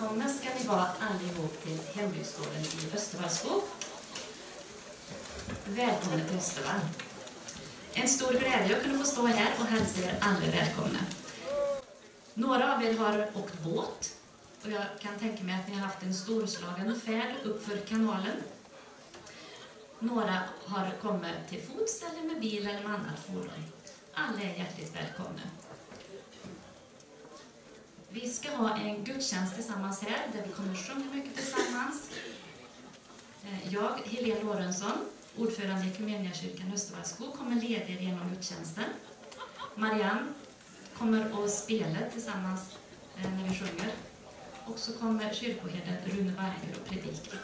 välkomna ska ni vara allihop till hembygdsgården i Östervallskog. Välkomna till Östervall. En stor glädje att kunna få stå här och hälsa er alla välkomna. Några av er har åkt båt och jag kan tänka mig att ni har haft en storslagen färd uppför kanalen. Några har kommit till fots eller med bil eller med annat fordon. Alla är hjärtligt välkomna. Vi ska ha en gudstjänst tillsammans här där vi kommer att sjunga mycket tillsammans. Eh, jag, Helene Lorentzon, ordförande i Equmeniakyrkan Östervallskog, kommer leda er genom gudstjänsten. Marianne kommer att spela tillsammans eh, när vi sjunger. Och så kommer kyrkoherden Rune Varger att predika.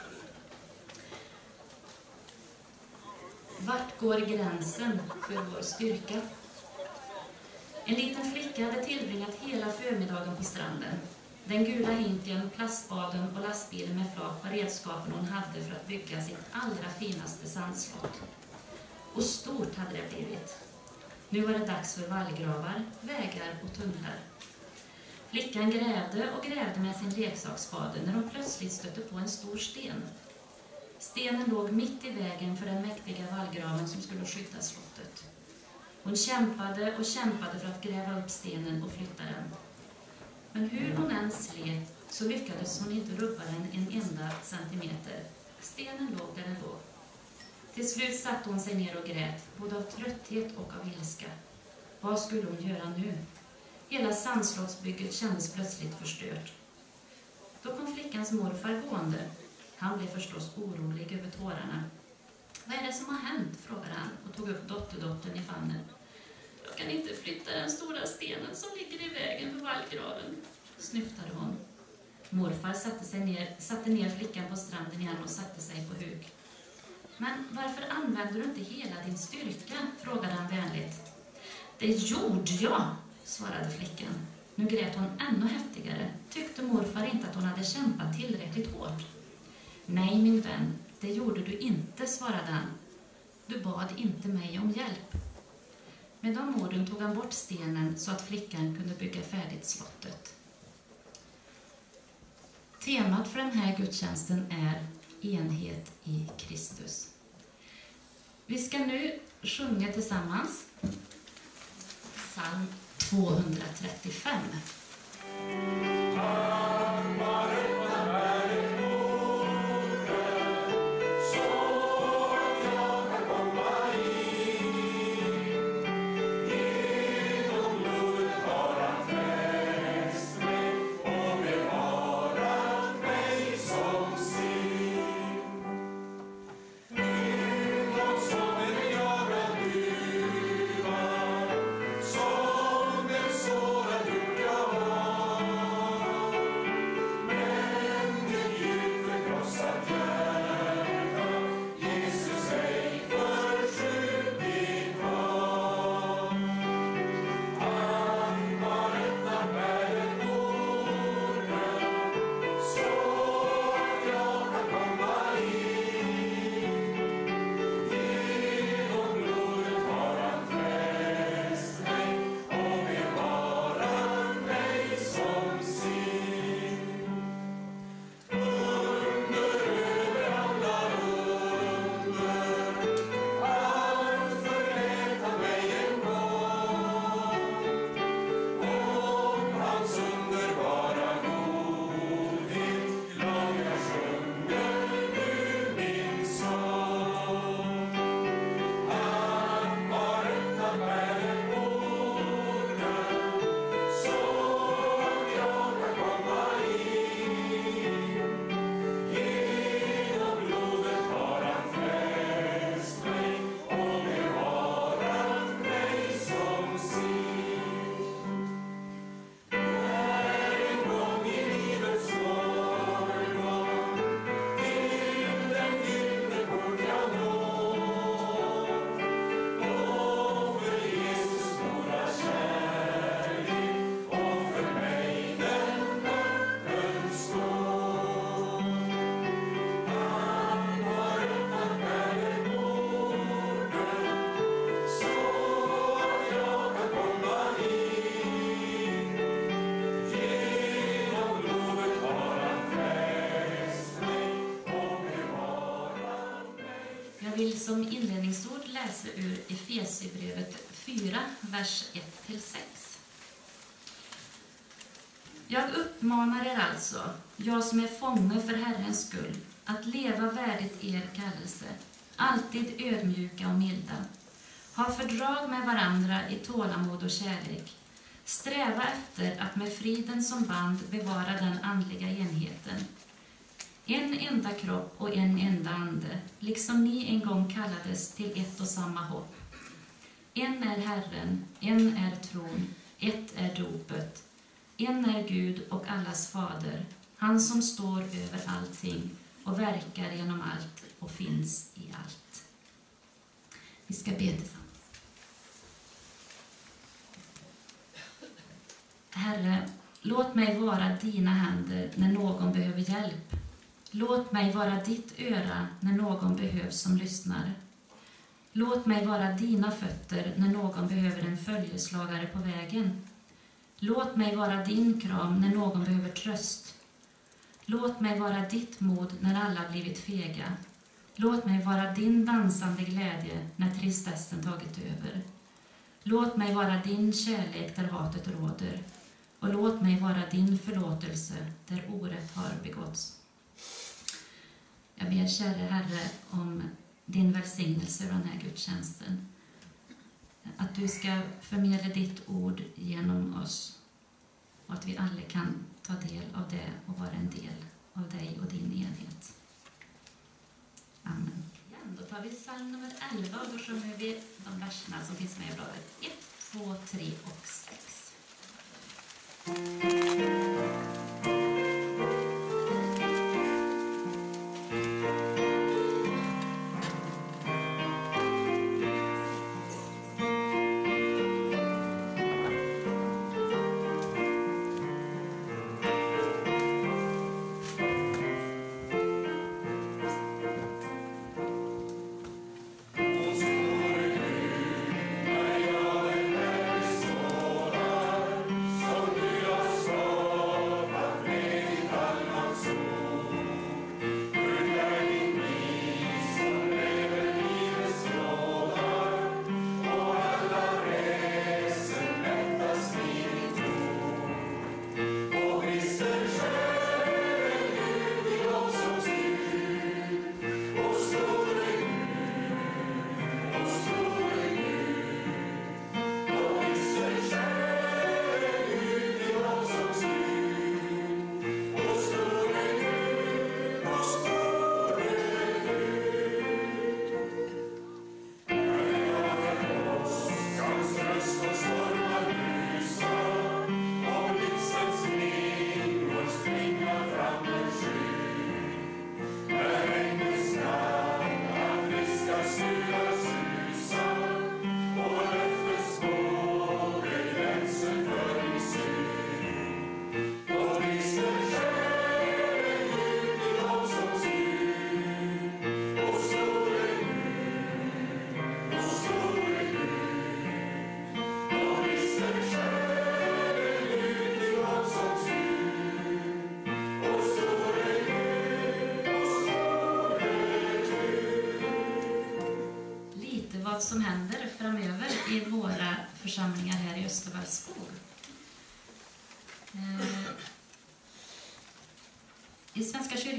Vart går gränsen för vår styrka? En liten flicka hade tillbringat hela förmiddagen på stranden. Den gula hinken, plastbaden och lastbilen med flak var redskapen hon hade för att bygga sitt allra finaste sandslott. Och stort hade det blivit. Nu var det dags för vallgravar, vägar och tunnlar. Flickan grävde och grävde med sin leksaksspade när hon plötsligt stötte på en stor sten. Stenen låg mitt i vägen för den mäktiga vallgraven som skulle skydda slottet. Hon kämpade och kämpade för att gräva upp stenen och flytta den. Men hur hon än slet så lyckades hon inte rubba den en enda centimeter. Stenen låg där den låg. Till slut satte hon sig ner och grät, både av trötthet och av ilska. Vad skulle hon göra nu? Hela sandslottsbygget kändes plötsligt förstört. Då kom flickans morfar gående. Han blev förstås orolig över tårarna. Vad är det som har hänt? frågade han och tog upp dotterdottern i famnen. Jag kan inte flytta den stora stenen som ligger i vägen för vallgraven, snyftade hon. Morfar satte, sig ner, satte ner flickan på stranden igen och satte sig på huk. Men varför använder du inte hela din styrka? frågade han vänligt. Det gjorde jag, svarade flickan. Nu grät hon ännu häftigare. Tyckte morfar inte att hon hade kämpat tillräckligt hårt? Nej, min vän, det gjorde du inte, svarade han. Du bad inte mig om hjälp. Med de orden tog han bort stenen så att flickan kunde bygga färdigt slottet. Temat för den här gudstjänsten är enhet i Kristus. Vi ska nu sjunga tillsammans psalm 235. Som inledningsord läsa ur Efesierbrevet 4, vers 1-6. Jag uppmanar er alltså, jag som är fånge för Herrens skull, att leva värdigt er kallelse, alltid ödmjuka och milda. Ha fördrag med varandra i tålamod och kärlek. Sträva efter att med friden som band bevara den andliga enda kropp och en enda ande, liksom ni en gång kallades till ett och samma hopp. En är Herren, en är tron, ett är dopet. En är Gud och allas fader, han som står över allting och verkar genom allt och finns i allt. Vi ska be tillsammans. Herre, låt mig vara dina händer när någon behöver hjälp. Låt mig vara ditt öra när någon behövs som lyssnar. Låt mig vara dina fötter när någon behöver en följeslagare på vägen. Låt mig vara din kram när någon behöver tröst. Låt mig vara ditt mod när alla blivit fega. Låt mig vara din dansande glädje när tristessen tagit över. Låt mig vara din kärlek där hatet råder och låt mig vara din förlåtelse där orätt har begåtts. Jag ber, käre Herre, om din välsignelse över den här gudstjänsten. Att du ska förmedla ditt ord genom oss och att vi alla kan ta del av det och vara en del av dig och din enhet. Amen. Då tar vi psalm nummer 11 och då sjunger vi de verserna som finns med i bladet 1, 2, 3 och 6.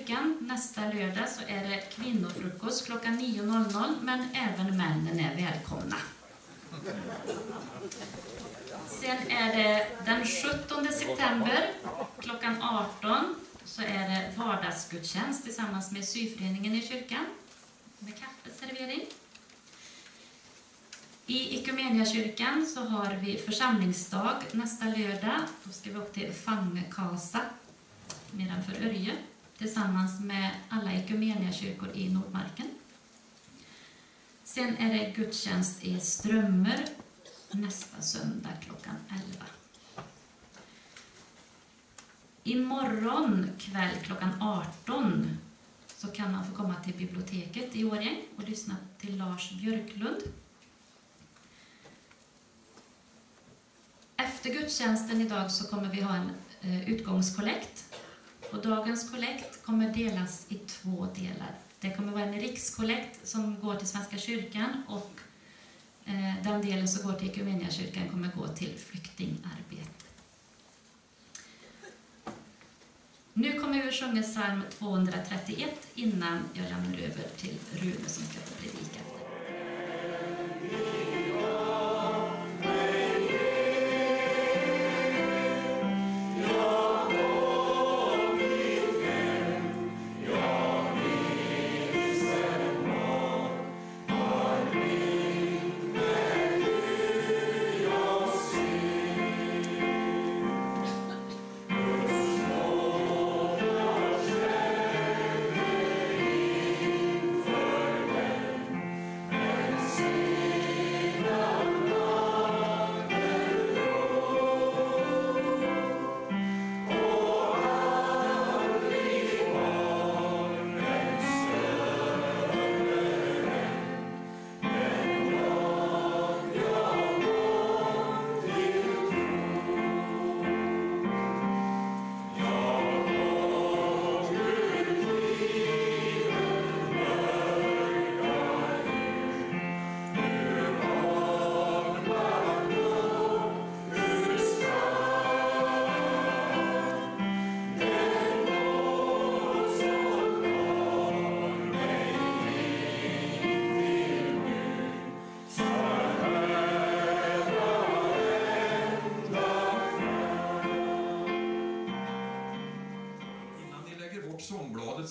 Veckan, nästa lördag så är det kvinnofrukost klockan 9.00 men även männen är välkomna. Sen är det den 17 september klockan 18 så är det vardagsgudstjänst tillsammans med syföreningen i kyrkan med kaffeservering. I Ekumeniakyrkan så har vi församlingsdag nästa lördag. Då ska vi upp till Fangkasa nedanför Örje tillsammans med alla Ekumeniakyrkor i Nordmarken. Sen är det gudstjänst i Strömmer nästa söndag klockan 11. Imorgon kväll klockan 18 så kan man få komma till biblioteket i Årjäng och lyssna till Lars Björklund Efter gudstjänsten idag så kommer vi ha en eh, utgångskollekt och dagens kollekt kommer delas i två delar. Det kommer vara en rikskollekt som går till Svenska kyrkan och eh, den delen som går till Equmeniakyrkan kommer gå till flyktingarbete. Nu kommer vi att sjunga psalm 231 innan jag lämnar över till Rune som ska få predika.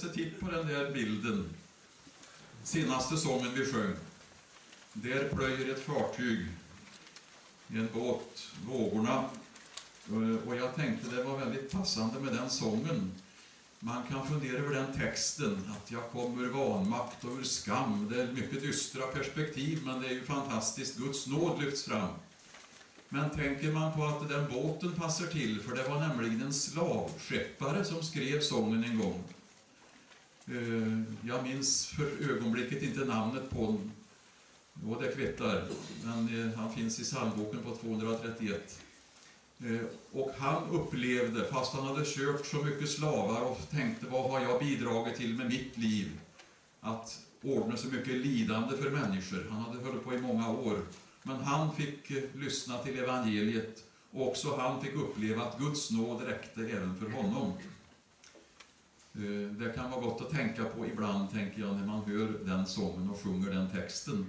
Titta på den där bilden, senaste sången vi sjöng. Där plöjer ett fartyg, en båt, vågorna. Eh, och jag tänkte det var väldigt passande med den sången. Man kan fundera över den texten, att jag kommer ur vanmakt och ur skam. Det är mycket dystra perspektiv, men det är ju fantastiskt. Guds nåd lyfts fram. Men tänker man på att den båten passar till, för det var nämligen en slavskeppare som skrev sången en gång. Eh, jag minns för ögonblicket inte namnet på honom. Jo, det kvittar. Men eh, han finns i psalmboken på 231. Eh, och han upplevde, fast han hade kört så mycket slavar och tänkte vad har jag bidragit till med mitt liv? Att ordna så mycket lidande för människor. Han hade hållit på i många år. Men han fick lyssna till evangeliet och också han fick uppleva att Guds nåd räckte även för honom. Eh, det kan vara gott att tänka på ibland, tänker jag, när man hör den sången och sjunger den texten.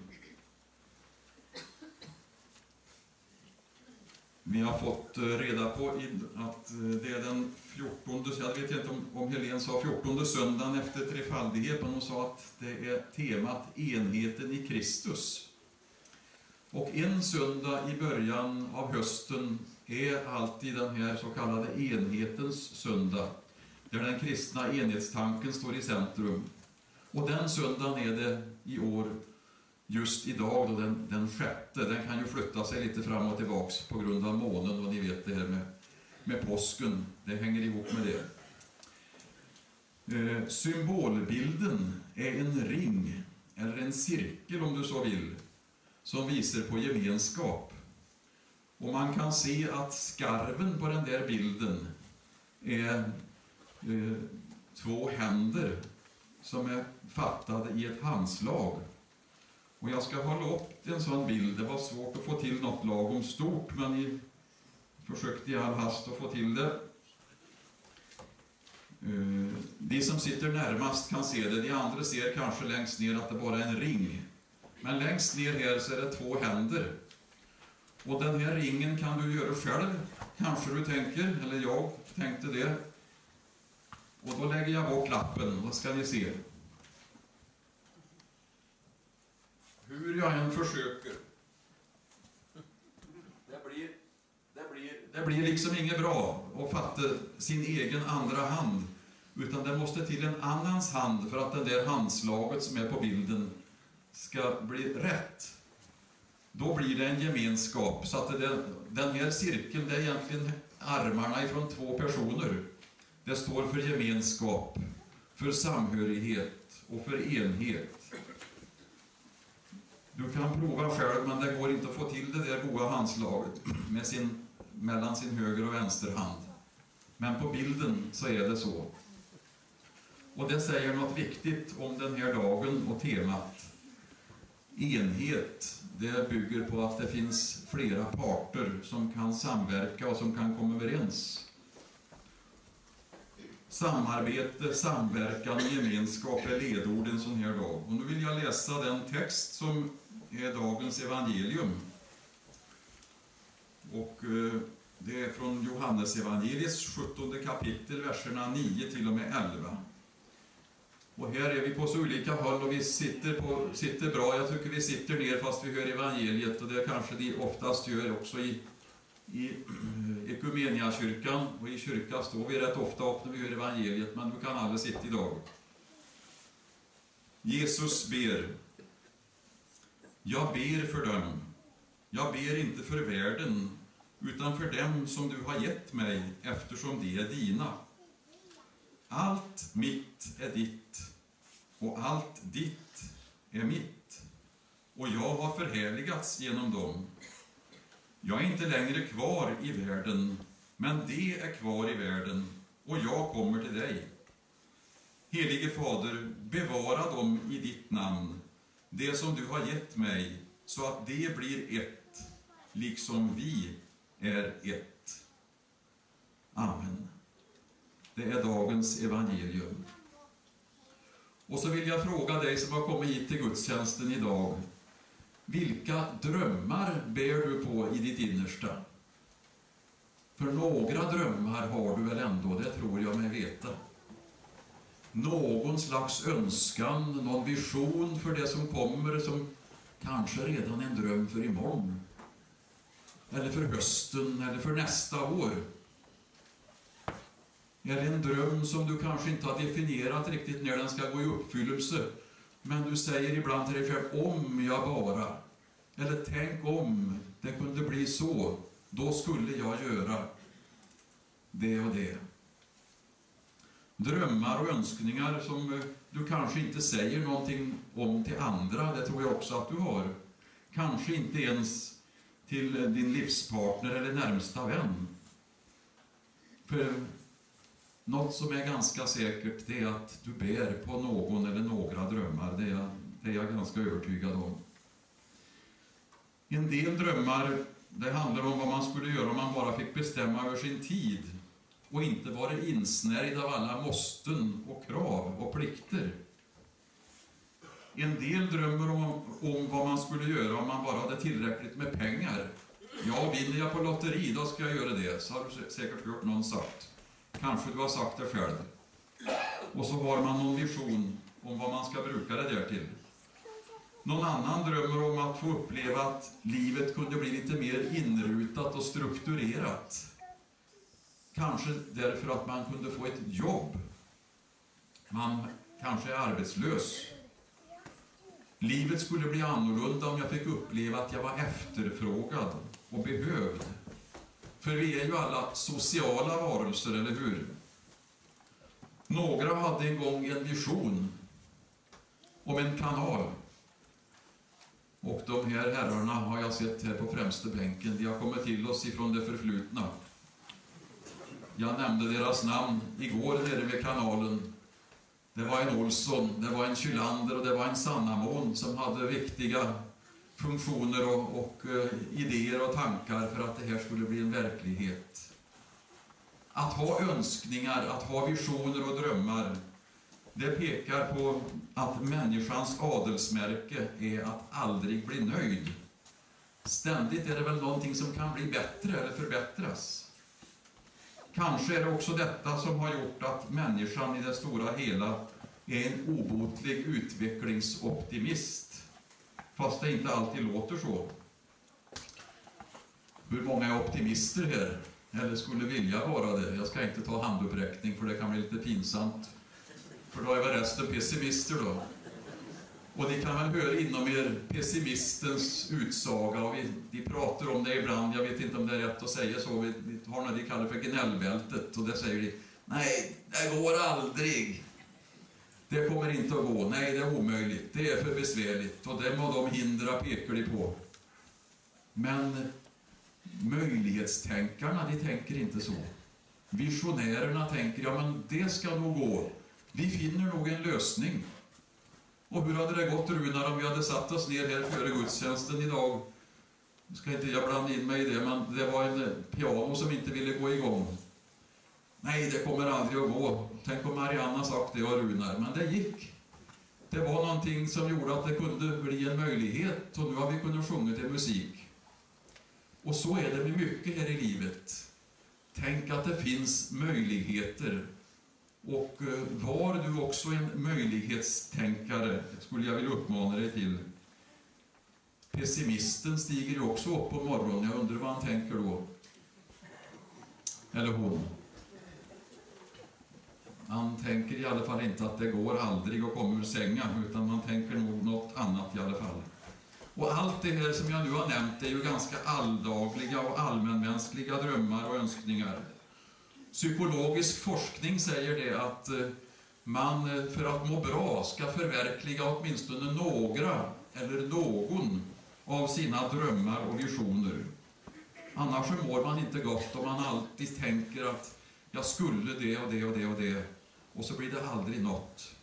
Vi har fått eh, reda på att eh, det är den 14, jag vet inte om Helen sa 14 söndagen efter trefaldighet, men hon sa att det är temat enheten i Kristus. Och en söndag i början av hösten är alltid den här så kallade enhetens söndag där den kristna enhetstanken står i centrum. Och den söndagen är det i år, just idag, då den, den sjätte. Den kan ju flytta sig lite fram och tillbaks på grund av månen och ni vet det här med, med påsken. Det hänger ihop med det. Eh, symbolbilden är en ring, eller en cirkel om du så vill, som visar på gemenskap. Och man kan se att skarven på den där bilden är eh, två händer som är fattade i ett handslag. Och jag ska hålla upp en sån bild. Det var svårt att få till något lagom stort, men jag försökte i all hast att få till det. Eh, de som sitter närmast kan se det, de andra ser kanske längst ner att det bara är en ring. Men längst ner här så är det två händer. Och den här ringen kan du göra själv, kanske du tänker, eller jag tänkte det. Och då lägger jag bort lappen, då ska ni se. Hur jag än försöker. Det blir, det blir, det blir liksom inget bra att fatta sin egen andra hand. Utan det måste till en annans hand för att det där handslaget som är på bilden ska bli rätt. Då blir det en gemenskap. Så att det, den här cirkeln, det är egentligen armarna ifrån två personer. Det står för gemenskap, för samhörighet och för enhet. Du kan prova själv, men det går inte att få till det där goda handslaget med sin, mellan sin höger och vänster hand. men på bilden så är det så. Och det säger något viktigt om den här dagen och temat. Enhet, det bygger på att det finns flera parter som kan samverka och som kan komma överens. Samarbete, samverkan, gemenskap är ledord en sån här dag. Och nu vill jag läsa den text som är dagens evangelium. Och eh, det är från Johannes evangeliets 17 kapitel, verserna 9 till och med 11. Och här är vi på så olika håll och vi sitter, på, sitter bra. Jag tycker vi sitter ner fast vi hör evangeliet och det kanske de oftast gör också i, i eh, Ekumeniakyrkan. Och i kyrkan står vi rätt ofta upp när vi hör evangeliet, men du kan aldrig sitta idag. Jesus ber. Jag ber för dem. Jag ber inte för världen, utan för dem som du har gett mig, eftersom de är dina. Allt mitt är ditt, och allt ditt är mitt, och jag har förhärligats genom dem. Jag är inte längre kvar i världen, men de är kvar i världen, och jag kommer till dig. Helige Fader, bevara dem i ditt namn, det som du har gett mig, så att de blir ett, liksom vi är ett. Amen. Det är dagens evangelium. Och så vill jag fråga dig som har kommit hit till gudstjänsten idag. Vilka drömmar bär du på i ditt innersta? För några drömmar har du väl ändå, det tror jag mig veta. Någon slags önskan, någon vision för det som kommer, som kanske redan är en dröm för imorgon. Eller för hösten, eller för nästa år. Eller en dröm som du kanske inte har definierat riktigt när den ska gå i uppfyllelse. Men du säger ibland till dig själv, om jag bara. Eller tänk om det kunde bli så. Då skulle jag göra det och det. Drömmar och önskningar som eh, du kanske inte säger någonting om till andra, det tror jag också att du har. Kanske inte ens till din livspartner eller närmsta vän. För något som är ganska säkert, det är att du bär på någon eller några drömmar. Det är, jag, det är jag ganska övertygad om. En del drömmar, det handlar om vad man skulle göra om man bara fick bestämma över sin tid och inte vara insnärjd av alla måsten och krav och plikter. En del drömmer om, om vad man skulle göra om man bara hade tillräckligt med pengar. Ja, vinner jag på lotteri, då ska jag göra det, så har du säkert hört någon sagt. Kanske du har sagt det själv. Och så har man någon vision om vad man ska bruka det där till. Någon annan drömmer om att få uppleva att livet kunde bli lite mer inrutat och strukturerat. Kanske därför att man kunde få ett jobb. Man kanske är arbetslös. Livet skulle bli annorlunda om jag fick uppleva att jag var efterfrågad och behövd. För vi är ju alla sociala varelser, eller hur? Några hade en gång en vision om en kanal. Och de här herrarna har jag sett här på främste bänken. De har kommit till oss ifrån det förflutna. Jag nämnde deras namn igår nere vid kanalen. Det var en Olsson, det var en Kylander och det var en Sannamån som hade viktiga funktioner och, och eh, idéer och tankar för att det här skulle bli en verklighet. Att ha önskningar, att ha visioner och drömmar, det pekar på att människans adelsmärke är att aldrig bli nöjd. Ständigt är det väl någonting som kan bli bättre eller förbättras. Kanske är det också detta som har gjort att människan i det stora hela är en obotlig utvecklingsoptimist fast det inte alltid låter så. Hur många är optimister här? Eller skulle vilja vara det? Jag ska inte ta handuppräckning för det kan bli lite pinsamt. För då är väl resten pessimister då. Och ni kan väl höra inom er pessimistens utsaga, och vi, vi pratar om det ibland, jag vet inte om det är rätt att säga så, vi, vi har något vi kallar för gnällbältet, och där säger de, nej, det går aldrig. Det kommer inte att gå. Nej, det är omöjligt. Det är för besvärligt. Och det må de hindra pekar de på. Men möjlighetstänkarna, de tänker inte så. Visionärerna tänker, ja men det ska nog gå. Vi finner nog en lösning. Och hur hade det gått Runar om vi hade satt oss ner här före gudstjänsten idag? Nu ska inte jag blanda in mig i det, men det var en piano som inte ville gå igång. Nej, det kommer aldrig att gå. Tänk om Marianne sagt det och Runar, men det gick. Det var någonting som gjorde att det kunde bli en möjlighet och nu har vi kunnat sjunga till musik. Och så är det med mycket här i livet. Tänk att det finns möjligheter. Och eh, var du också en möjlighetstänkare, skulle jag vilja uppmana dig till. Pessimisten stiger ju också upp på morgonen. Jag undrar vad han tänker då. Eller hon. Man tänker i alla fall inte att det går aldrig att komma ur sängen, utan man tänker nog något annat i alla fall. Och allt det här som jag nu har nämnt är ju ganska alldagliga och allmänmänskliga drömmar och önskningar. Psykologisk forskning säger det att eh, man eh, för att må bra ska förverkliga åtminstone några eller någon av sina drömmar och visioner. Annars mår man inte gott om man alltid tänker att jag skulle det och det och det och det och så blir det aldrig något.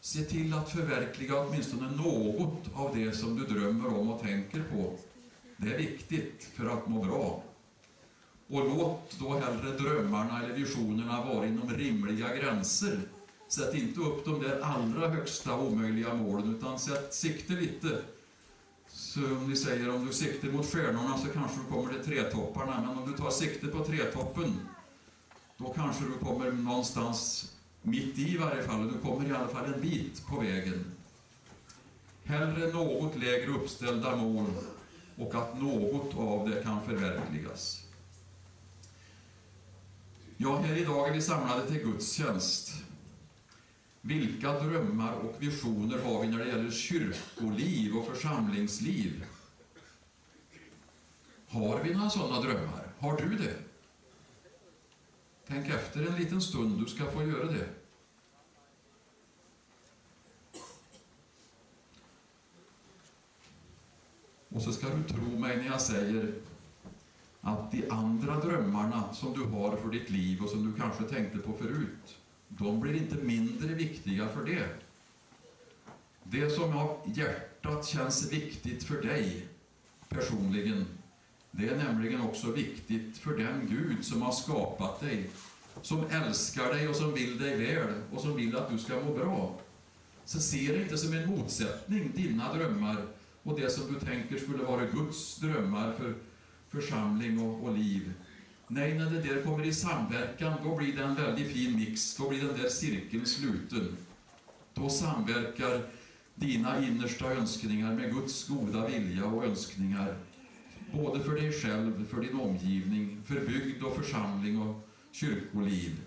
Se till att förverkliga åtminstone något av det som du drömmer om och tänker på. Det är viktigt för att må bra. Och låt då hellre drömmarna eller visionerna vara inom rimliga gränser. Sätt inte upp de där allra högsta omöjliga målen, utan sätt sikte lite. Så om ni säger, om du siktar mot stjärnorna så kanske du kommer till trätopparna, men om du tar sikte på trätoppen, då kanske du kommer någonstans mitt i varje fall, och du kommer i alla fall en bit på vägen. Hellre något lägre uppställda mål och att något av det kan förverkligas. Ja, här idag är vi samlade till gudstjänst. Vilka drömmar och visioner har vi när det gäller kyrkoliv och församlingsliv? Har vi några sådana drömmar? Har du det? Tänk efter en liten stund, du ska få göra det. Och så ska du tro mig när jag säger att de andra drömmarna som du har för ditt liv och som du kanske tänkte på förut, de blir inte mindre viktiga för det. Det som av hjärtat känns viktigt för dig personligen, det är nämligen också viktigt för den Gud som har skapat dig, som älskar dig och som vill dig väl och som vill att du ska må bra. Så se det inte som en motsättning, dina drömmar och det som du tänker skulle vara Guds drömmar för församling och, och liv. Nej, när det där kommer i samverkan, då blir det en väldigt fin mix. Då blir den där cirkeln sluten. Då samverkar dina innersta önskningar med Guds goda vilja och önskningar. Både för dig själv, för din omgivning, för bygd och församling och kyrkoliv.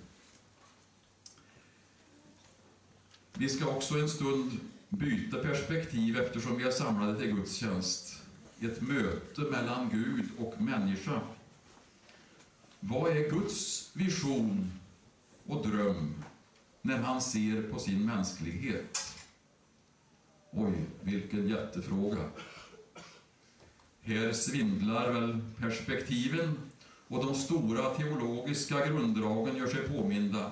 Vi ska också en stund byta perspektiv eftersom vi är samlade till gudstjänst. Ett möte mellan Gud och människa. Vad är Guds vision och dröm när han ser på sin mänsklighet? Oj, vilken jättefråga. Här svindlar väl perspektiven och de stora teologiska grunddragen gör sig påminda.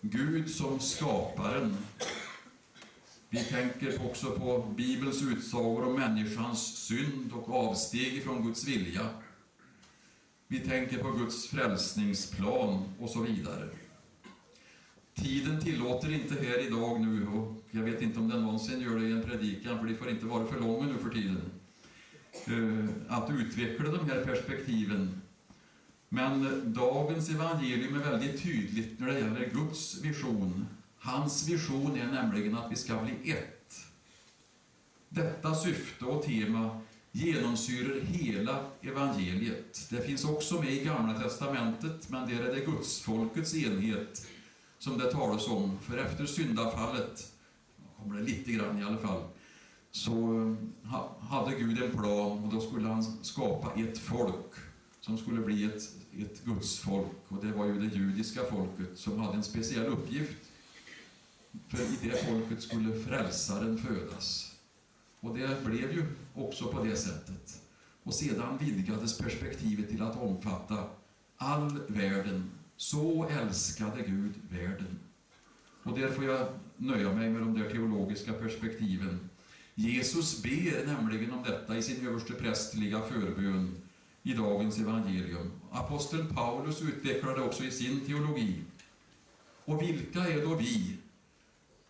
Gud som skaparen. Vi tänker också på Bibelns utsagor om människans synd och avsteg från Guds vilja. Vi tänker på Guds frälsningsplan och så vidare. Tiden tillåter inte här idag nu, och jag vet inte om den någonsin gör det i en predikan, för de får inte vara för långa nu för tiden, Eh, att utveckla de här perspektiven. Men dagens evangelium är väldigt tydligt när det gäller Guds vision. Hans vision är nämligen att vi ska bli ett. Detta syfte och tema genomsyrar hela evangeliet. Det finns också med i Gamla testamentet, men där är det gudsfolkets enhet som det talas om. För efter syndafallet, kommer det lite grann i alla fall, så eh, hade Gud en plan och då skulle han skapa ett folk som skulle bli ett, ett gudsfolk. Och det var ju det judiska folket som hade en speciell uppgift. För i det folket skulle frälsaren födas. Och det blev ju också på det sättet. Och sedan vidgades perspektivet till att omfatta all världen. Så älskade Gud världen. Och där får jag nöja mig med de där teologiska perspektiven. Jesus ber nämligen om detta i sin översteprästliga förbön i dagens evangelium. Aposteln Paulus utvecklar det också i sin teologi. Och vilka är då vi,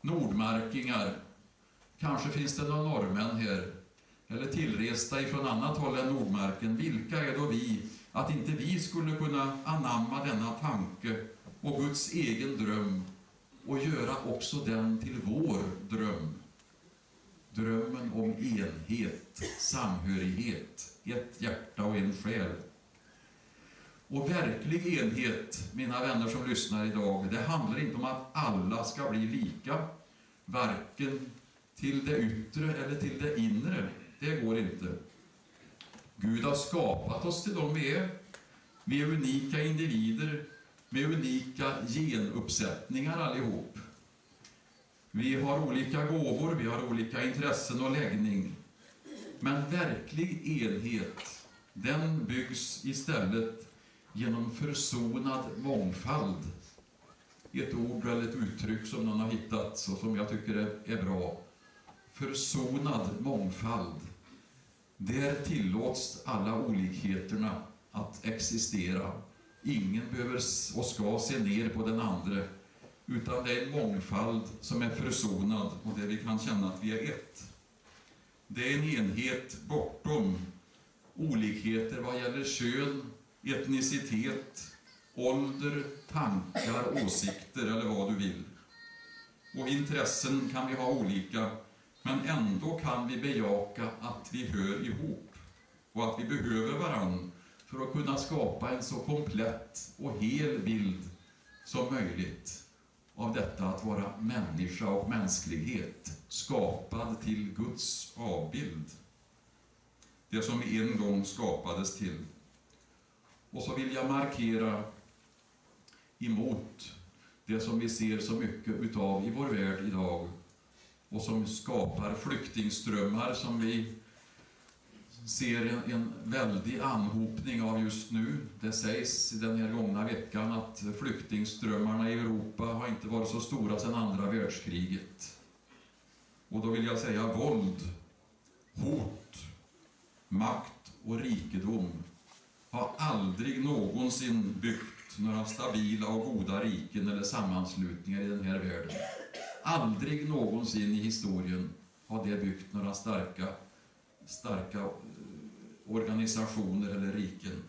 nordmarkingar? Kanske finns det några norrmän här, eller tillresta ifrån annat håll än Nordmarken. Vilka är då vi, att inte vi skulle kunna anamma denna tanke och Guds egen dröm och göra också den till vår dröm? Drömmen om enhet, samhörighet, ett hjärta och en själ. Och verklig enhet, mina vänner som lyssnar idag, det handlar inte om att alla ska bli lika, varken till det yttre eller till det inre. Det går inte. Gud har skapat oss till de vi är. Vi är unika individer med unika genuppsättningar allihop. Vi har olika gåvor, vi har olika intressen och läggning. Men verklig enhet, den byggs istället genom försonad mångfald. Ett ord eller ett uttryck som någon har hittat och som jag tycker är, bra. Försonad mångfald. Där tillåts alla olikheterna att existera. Ingen behöver och ska se ner på den andra, utan det är en mångfald som är försonad och där vi kan känna att vi är ett. Det är en enhet bortom olikheter vad gäller kön, etnicitet, ålder, tankar, åsikter eller vad du vill. Och intressen kan vi ha olika, men ändå kan vi bejaka att vi hör ihop och att vi behöver varann för att kunna skapa en så komplett och hel bild som möjligt av detta att vara människa och mänsklighet, skapad till Guds avbild. Det som vi en gång skapades till. Och så vill jag markera emot det som vi ser så mycket utav i vår värld idag och som skapar flyktingströmmar som vi ser en, en väldig anhopning av just nu. Det sägs den här gångna veckan att flyktingströmmarna i Europa har inte varit så stora sedan andra världskriget. Och då vill jag säga våld, hot, makt och rikedom har aldrig någonsin byggt några stabila och goda riken eller sammanslutningar i den här världen. Aldrig någonsin i historien har det byggt några starka, starka organisationer eller riken.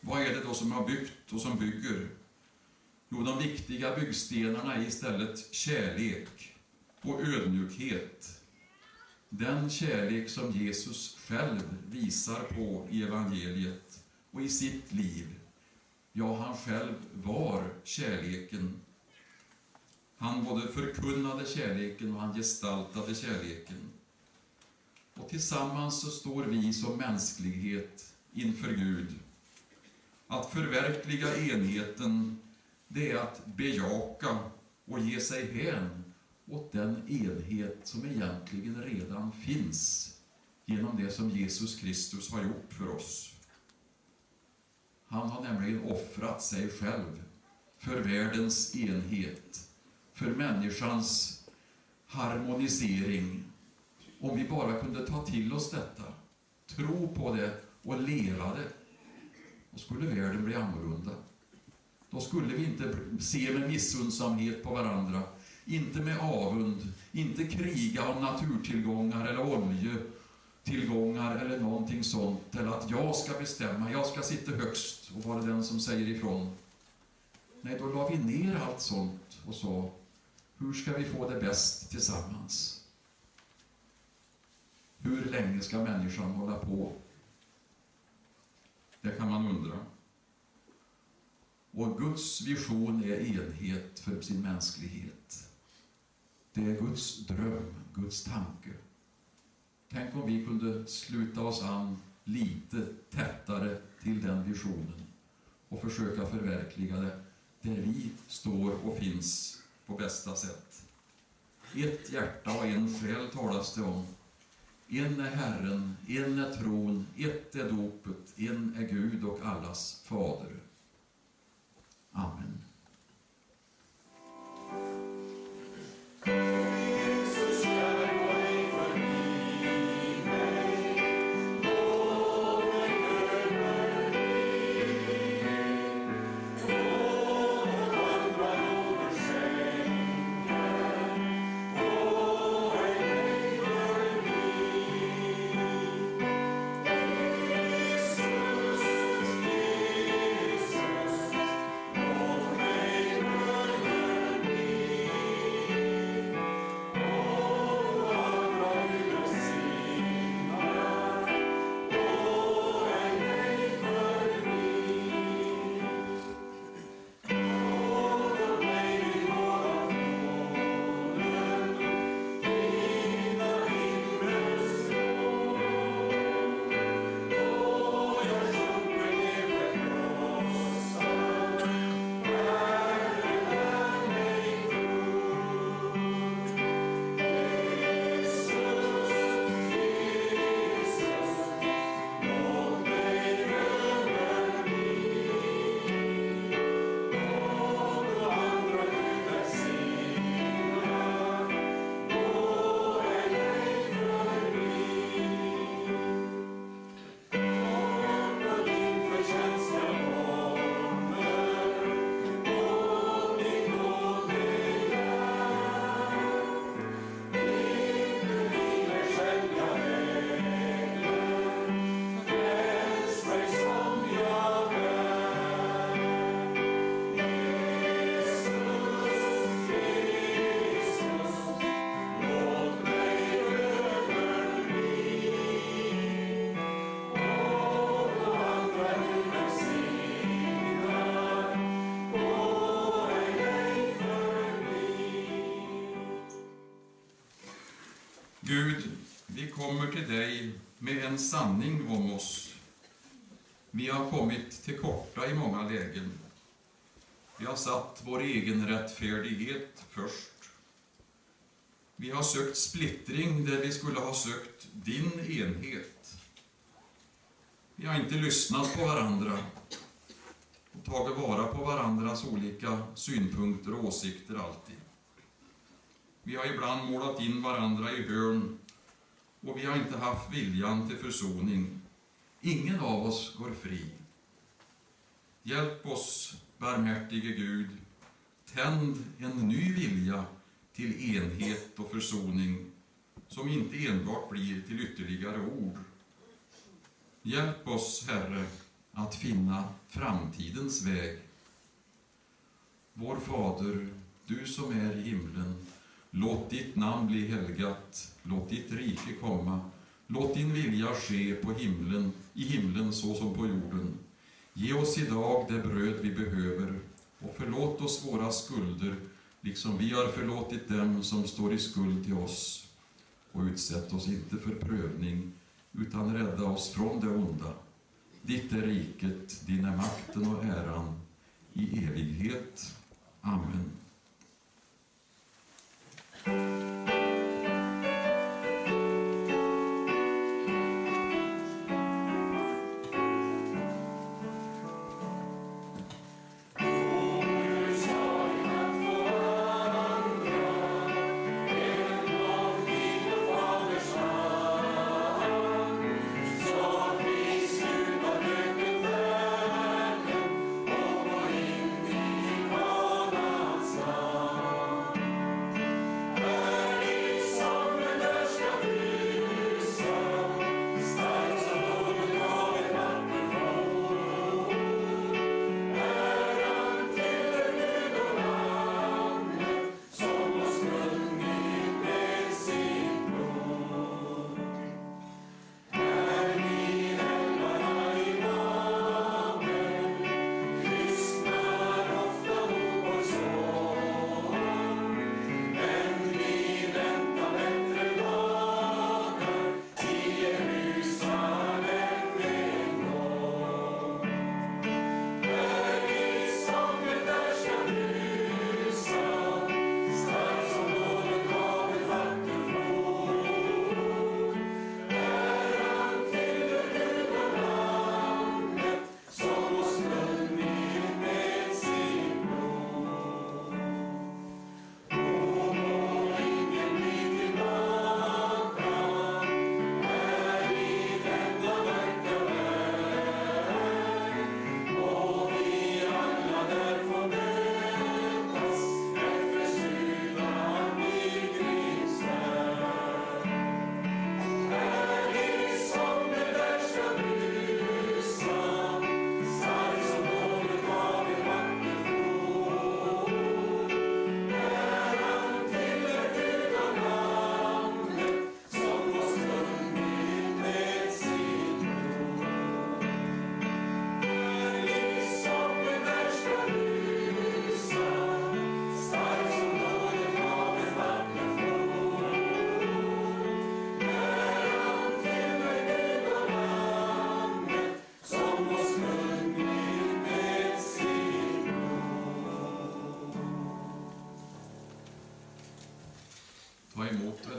Vad är det då som har byggt och som bygger? Jo, de viktiga byggstenarna är istället kärlek och ödmjukhet. Den kärlek som Jesus själv visar på i evangeliet och i sitt liv. Ja, han själv var kärleken. Han både förkunnade kärleken och han gestaltade kärleken. Och tillsammans så står vi som mänsklighet inför Gud. Att förverkliga enheten, det är att bejaka och ge sig hän åt den enhet som egentligen redan finns genom det som Jesus Kristus har gjort för oss. Han har nämligen offrat sig själv för världens enhet, för människans harmonisering. Om vi bara kunde ta till oss detta, tro på det och leva det, då skulle världen bli annorlunda. Då skulle vi inte se med missundsamhet på varandra, inte med avund, inte kriga om naturtillgångar eller oljetillgångar eller någonting sånt, eller att jag ska bestämma, jag ska sitta högst och vara den som säger ifrån. Nej, då la vi ner allt sånt och sa, hur ska vi få det bäst tillsammans? Hur länge ska människan hålla på? Det kan man undra. Och Guds vision är enhet för sin mänsklighet. Det är Guds dröm, Guds tanke. Tänk om vi kunde sluta oss an lite tättare till den visionen och försöka förverkliga det där vi står och finns på bästa sätt. Ett hjärta och en själ talas det om. En är Herren, en är tron, ett är dopet, en är Gud och allas fader. Amen. En sanning om oss. Vi har kommit till korta i många lägen. Vi har satt vår egen rättfärdighet först. Vi har sökt splittring där vi skulle ha sökt din enhet. Vi har inte lyssnat på varandra och tagit vara på varandras olika synpunkter och åsikter alltid. Vi har ibland målat in varandra i hörn och vi har inte haft viljan till försoning. Ingen av oss går fri. Hjälp oss, barmhärtige Gud. Tänd en ny vilja till enhet och försoning som inte enbart blir till ytterligare ord. Hjälp oss, Herre, att finna framtidens väg. Vår Fader, du som är i himlen. Låt ditt namn bli helgat, låt ditt rike komma. Låt din vilja ske på himlen, i himlen så som på jorden. Ge oss idag det bröd vi behöver och förlåt oss våra skulder, liksom vi har förlåtit dem som står i skuld till oss. Och utsätt oss inte för prövning, utan rädda oss från det onda. Ditt är riket, din är makten och äran i evighet. Amen. Amen.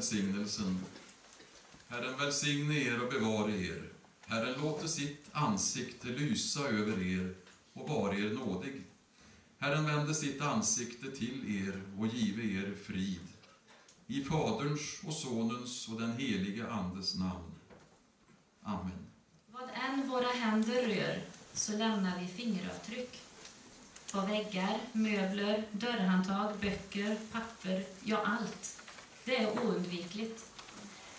Välsignelsen. Herren välsigne er och bevare er. Herren låter sitt ansikte lysa över er och vare er nådig. Herren vände sitt ansikte till er och give er frid. I Faderns och Sonens och den helige Andes namn. Amen. Vad än våra händer rör så lämnar vi fingeravtryck. På väggar, möbler, dörrhandtag, böcker, papper, ja allt. Det är oundvikligt.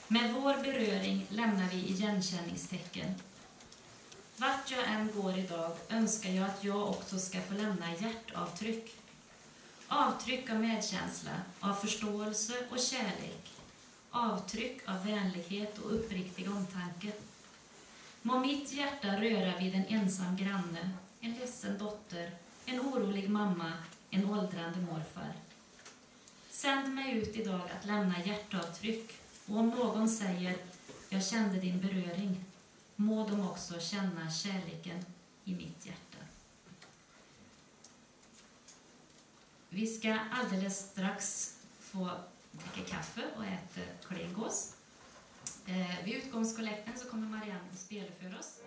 Med vår beröring lämnar vi igenkänningstecken. Vart jag än går idag önskar jag att jag också ska få lämna hjärtavtryck. Avtryck av medkänsla, av förståelse och kärlek. Avtryck av vänlighet och uppriktig omtanke. Må mitt hjärta röra vid en ensam granne, en ledsen dotter, en orolig mamma, en åldrande morfar. Sänd mig ut idag att lämna hjärtavtryck och om någon säger jag kände din beröring, må de också känna kärleken i mitt hjärta. Vi ska alldeles strax få dricka kaffe och äta klegås. Eh, vid utgångskollekten så kommer Marianne att spela för oss.